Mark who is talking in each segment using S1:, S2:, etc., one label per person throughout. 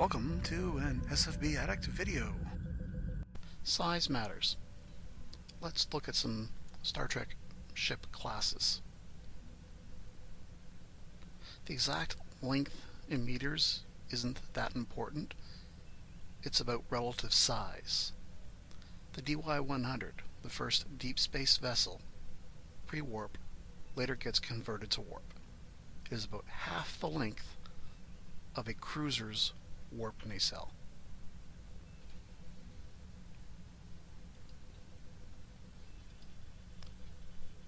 S1: Welcome to an SFB Addict video. Size matters. Let's look at some Star Trek ship classes. The exact length in meters isn't that important. It's about relative size. The DY-100, the first deep space vessel, pre-warp, later gets converted to warp. It is about half the length of a cruiser's warp nacelle.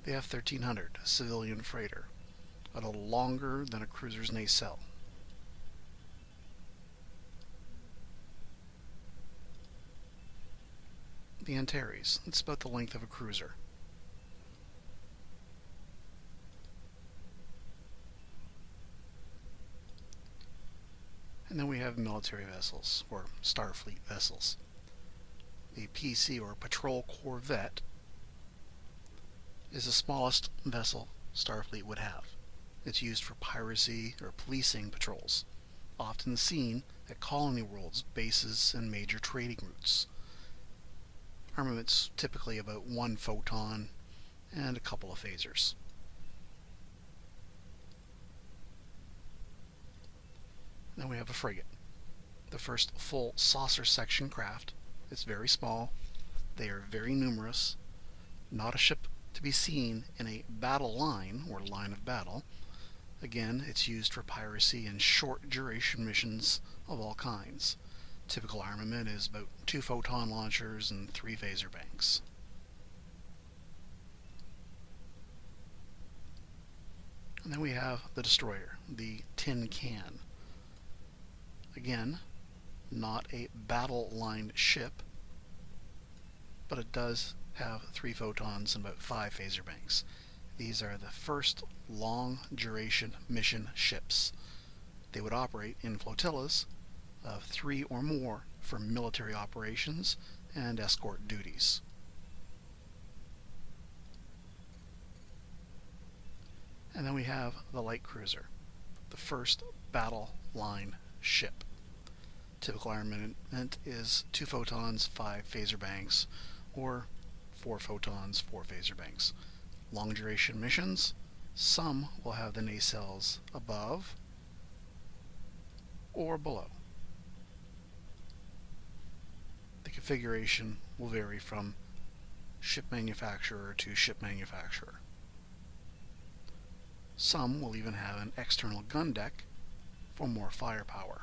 S1: The F-1300, a civilian freighter, a little longer than a cruiser's nacelle. The Antares, it's about the length of a cruiser. And then we have military vessels, or Starfleet vessels. The PC, or Patrol Corvette, is the smallest vessel Starfleet would have. It's used for piracy or policing patrols, often seen at colony worlds, bases, and major trading routes. Armament's typically about one photon and a couple of phasers. Then we have a frigate, the first full saucer section craft. It's very small. They are very numerous. Not a ship to be seen in a battle line or line of battle. Again, it's used for piracy and short duration missions of all kinds. Typical armament is about two photon launchers and three phaser banks. And then we have the destroyer, the tin can. Again, not a battle-lined ship, but it does have three photons and about five phaser banks. These are the first long-duration mission ships. They would operate in flotillas of three or more for military operations and escort duties. And then we have the light cruiser, the first battle line ship. Typical armament is two photons, five phaser banks, or four photons, four phaser banks. Long duration missions, some will have the nacelles above or below. The configuration will vary from ship manufacturer to ship manufacturer. Some will even have an external gun deck for more firepower.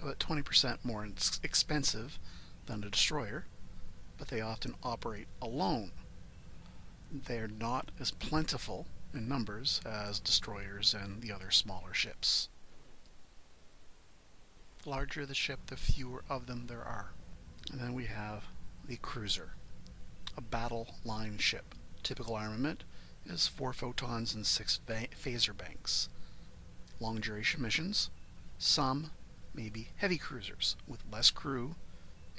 S1: About 20% more expensive than a destroyer, but they often operate alone. They are not as plentiful in numbers as destroyers and the other smaller ships. The larger the ship, the fewer of them there are. And then we have the cruiser, a battle line ship. Typical armament is four photons and six phaser banks. Long duration missions, some may be heavy cruisers with less crew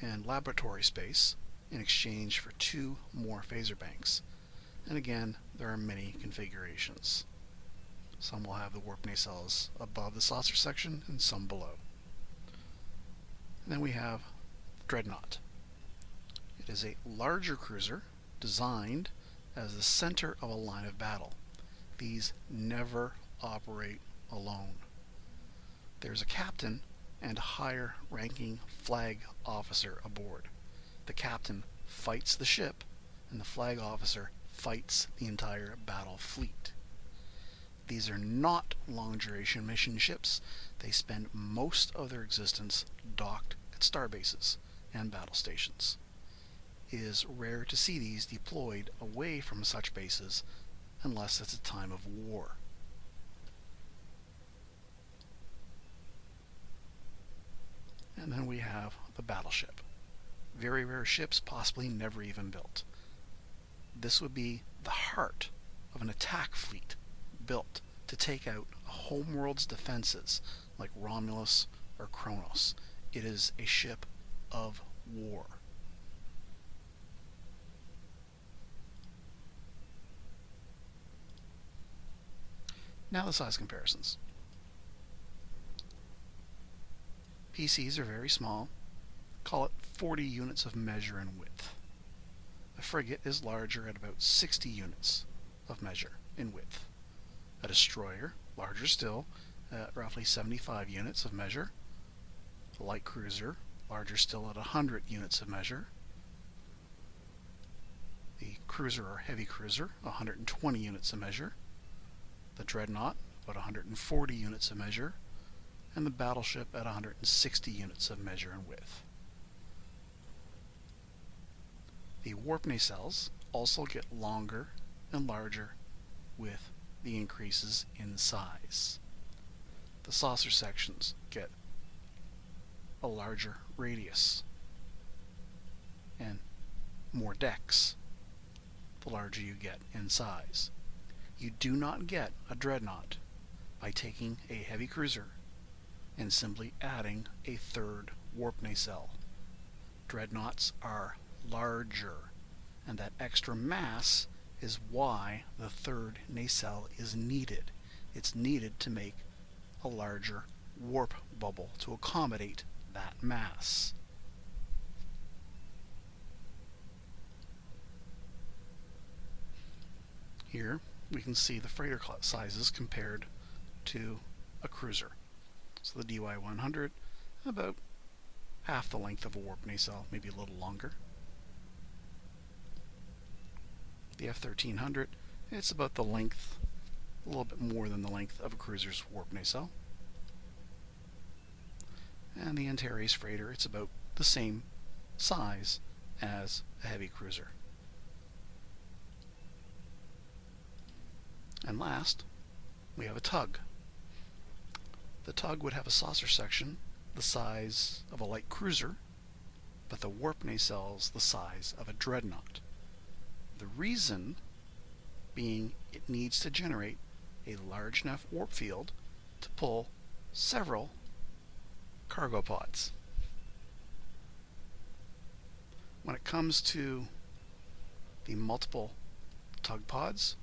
S1: and laboratory space in exchange for two more phaser banks. And again, there are many configurations. Some will have the warp nacelles above the saucer section and some below. And then we have Dreadnought. It is a larger cruiser designed as the center of a line of battle. These never operate alone. There's a captain and higher ranking flag officer aboard. The captain fights the ship and the flag officer fights the entire battle fleet. These are not long duration mission ships. They spend most of their existence docked at starbases and battle stations. It is rare to see these deployed away from such bases unless it's a time of war. And then we have the battleship. Very rare ships, possibly never even built. This would be the heart of an attack fleet built to take out a homeworld's defenses like Romulus or Kronos. It is a ship of war. Now the size comparisons. PCs are very small. Call it 40 units of measure and width. A frigate is larger at about 60 units of measure in width. A destroyer, larger still, at roughly 75 units of measure. A light cruiser, larger still at 100 units of measure. The cruiser or heavy cruiser, 120 units of measure. The dreadnought, about 140 units of measure. And the battleship at 160 units of measure and width. The warp nacelles also get longer and larger with the increases in size. The saucer sections get a larger radius and more decks the larger you get in size. You do not get a dreadnought by taking a heavy cruiser and simply adding a third warp nacelle. Dreadnoughts are larger and that extra mass is why the third nacelle is needed. It's needed to make a larger warp bubble to accommodate that mass. Here we can see the freighter sizes compared to a cruiser. So the DY100 about half the length of a warp nacelle, maybe a little longer. The F1300, it's about the length, a little bit more than the length of a cruiser's warp nacelle. And the Antares freighter, it's about the same size as a heavy cruiser. And last, we have a tug. The tug would have a saucer section the size of a light cruiser, but the warp nacelles the size of a dreadnought. The reason being it needs to generate a large enough warp field to pull several cargo pods. When it comes to the multiple tug pods,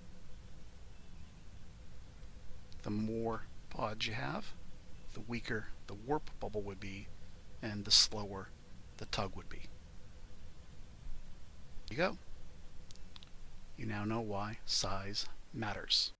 S1: the more pods you have, the weaker the warp bubble would be, and the slower the tug would be. There you go. You now know why size matters.